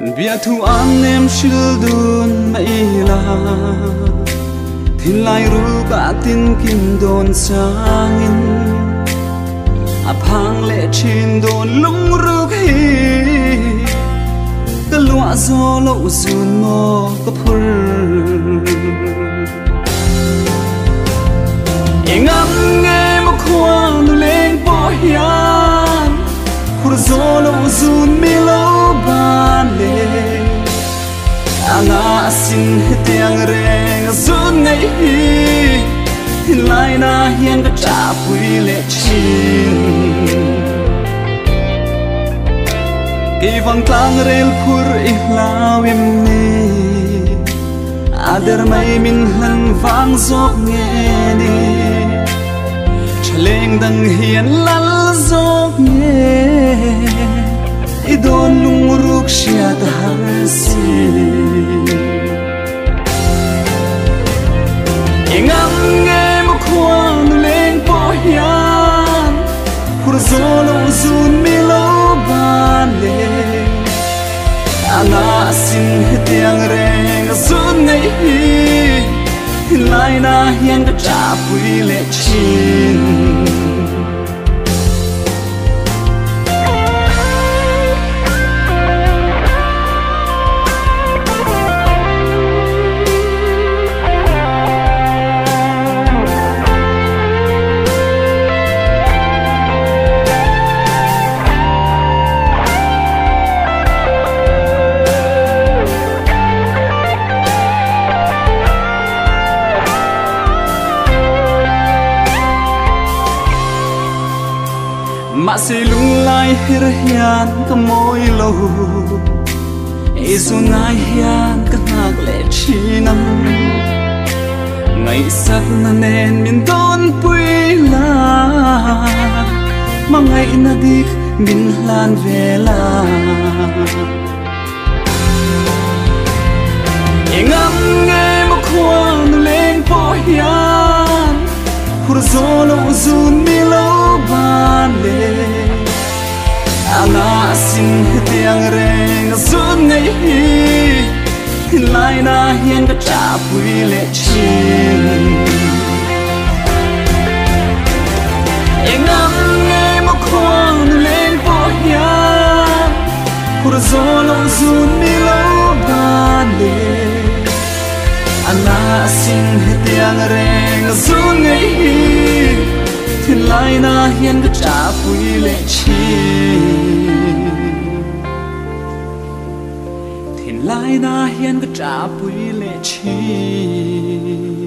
bia thu an em shil đun mây là Thiên lai ru cả tin kim don sangin a phang lệ trên đồn lung ru hi. Cả lua gió lậu dùn mò có phur anga sin tiếng reng zun nei hi lai na hian ka cha pui le chin ki vang tlang rel khur i lawim ni. Ader mai min hlan vang zok nghe ni. Chaleng dang hian lal zok nghe. Idon lung ruk shia ta si ingam nge mo khuang leng po hian khur zo lo zun mi lo ban le ana à, sin hetiang reng zun nei hi lai na hian ka cha pui le chin mà sẽ lung lai hir hian ka moi lo Isu nai hian ka nak le chinam Ngày sắc na nen min don pui la Mà ngày na dik min lan về la Ngam nghe mo khoang lên po hian. Khur zo lo zun Anga sin tiếng reng zun nei hi Lai na hian ka cha pui le chin Ngam nghe mo khoang lên po hian Khur zo lo zun mi lo ban le Ana sin hetiang reng zun nei hi Thin lai na hian ka cha pui le chi Thin lai na hian ka cha pui le chi